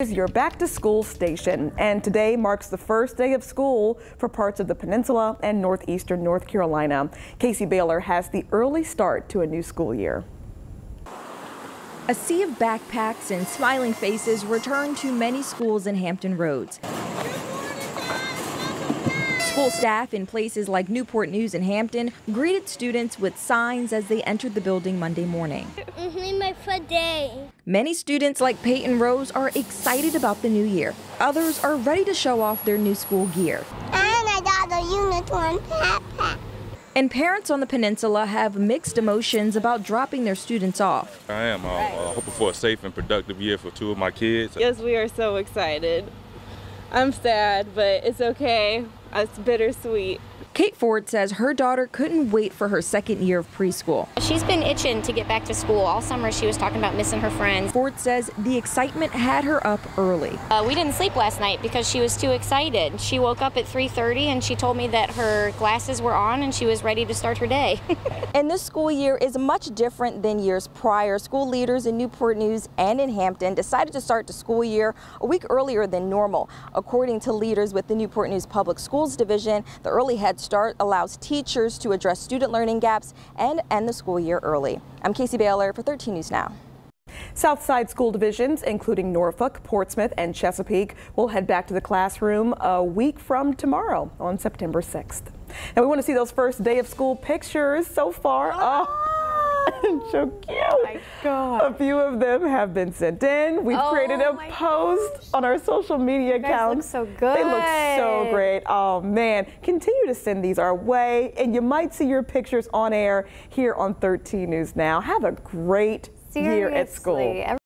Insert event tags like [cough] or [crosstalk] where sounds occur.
is your back to school station and today marks the first day of school for parts of the peninsula and northeastern North Carolina. Casey Baylor has the early start to a new school year. A sea of backpacks and smiling faces return to many schools in Hampton Roads. School staff in places like Newport News and Hampton greeted students with signs as they entered the building Monday morning. Mm-hmm, my first day. Many students like Peyton Rose are excited about the new year. Others are ready to show off their new school gear. And I got the unicorn backpack. And parents on the peninsula have mixed emotions about dropping their students off. I am uh, uh, hoping for a safe and productive year for two of my kids. Yes, we are so excited. I'm sad, but it's okay. It's bittersweet. Kate Ford says her daughter couldn't wait for her second year of preschool. She's been itching to get back to school. All summer she was talking about missing her friends. Ford says the excitement had her up early. Uh, we didn't sleep last night because she was too excited. She woke up at 3.30 and she told me that her glasses were on and she was ready to start her day. [laughs] and this school year is much different than years prior. School leaders in Newport News and in Hampton decided to start the school year a week earlier than normal. According to leaders with the Newport News Public Schools Division, the early head Start allows teachers to address student learning gaps and end the school year early. I'm Casey Baylor for 13 News Now. Southside school divisions, including Norfolk, Portsmouth, and Chesapeake, will head back to the classroom a week from tomorrow on September 6th. Now we want to see those first day of school pictures so far. Oh. [laughs] so cute. Oh God. A few of them have been sent in. We've oh created a post gosh. on our social media accounts. so good. They look so great. Oh man. Continue to send these our way and you might see your pictures on air here on 13 News Now. Have a great Seriously. year at school.